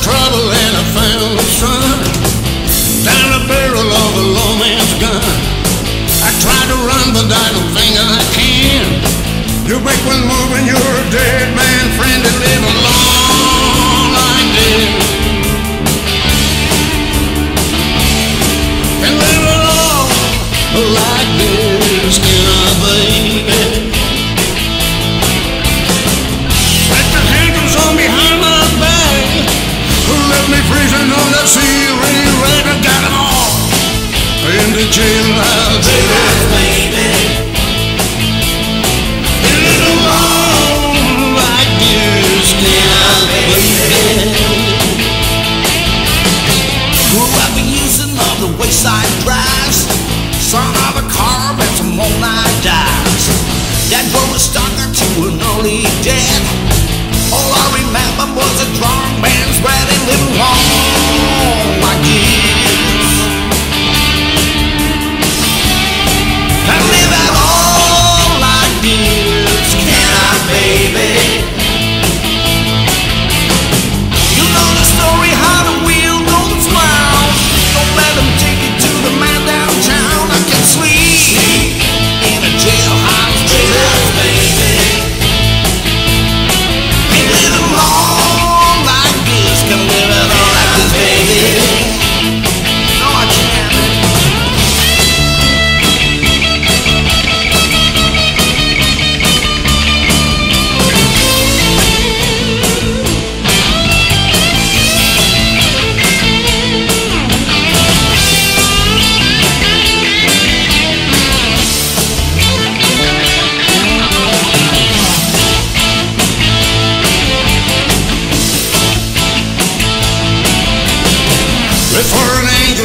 trouble and I found the sun Down the barrel of a lone man's gun. I tried to run but I don't think I can. You make one move and you're a dead man Friend to live alone like this And live a long life. On that rain, I got 'em all in the jailhouse, baby. A little long like this, can I, baby? Grew up using the wayside drives. Son of a car and some all night. Dad drove a stalker to an early death. All I remember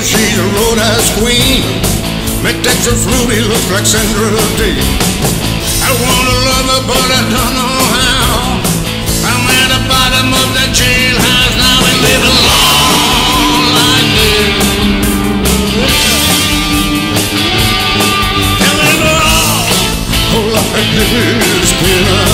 she's a roadhouse queen. Make Texas Ruby look like Sandra Dee. I wanna love her, but I don't know how. I'm at the bottom of that jailhouse now and living long like this. Live all like this,